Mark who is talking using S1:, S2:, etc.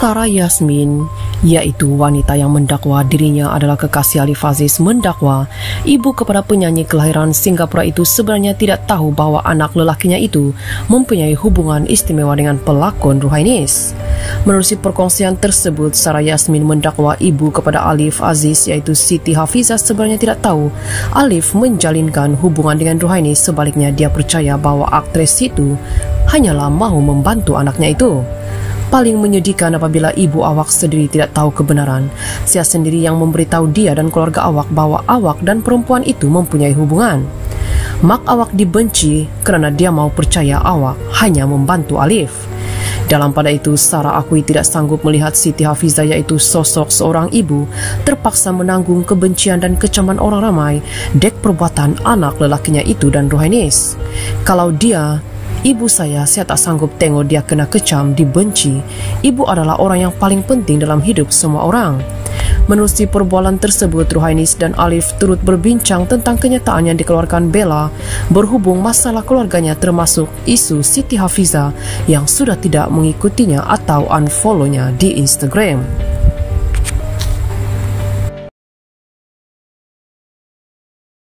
S1: Sarah Yasmin, iaitu wanita yang mendakwa dirinya adalah kekasih Alif Aziz mendakwa ibu kepada penyanyi kelahiran Singapura itu sebenarnya tidak tahu bahawa anak lelakinya itu mempunyai hubungan istimewa dengan pelakon Ruhainis. Menerusi perkongsian tersebut, Sarah Yasmin mendakwa ibu kepada Alif Aziz iaitu Siti Hafizah sebenarnya tidak tahu Alif menjalinkan hubungan dengan Ruhainis sebaliknya dia percaya bahawa aktris itu hanyalah mahu membantu anaknya itu paling menyedihkan apabila ibu awak sendiri tidak tahu kebenaran. Saya sendiri yang memberitahu dia dan keluarga awak bahawa awak dan perempuan itu mempunyai hubungan. Mak awak dibenci kerana dia mau percaya awak hanya membantu Alif. Dalam pada itu, Sarah akui tidak sanggup melihat Siti Hafizah iaitu sosok seorang ibu terpaksa menanggung kebencian dan kecaman orang ramai dek perbuatan anak lelakinya itu dan Rohainis. Kalau dia Ibu saya, saya tak sanggup tengok dia kena kecam, dibenci. Ibu adalah orang yang paling penting dalam hidup semua orang. Menerusi perbualan tersebut, Ruhainis dan Alif turut berbincang tentang kenyataan yang dikeluarkan Bella berhubung masalah keluarganya termasuk isu Siti Hafiza yang sudah tidak mengikutinya atau unfollownya di Instagram.